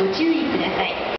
ご注意ください。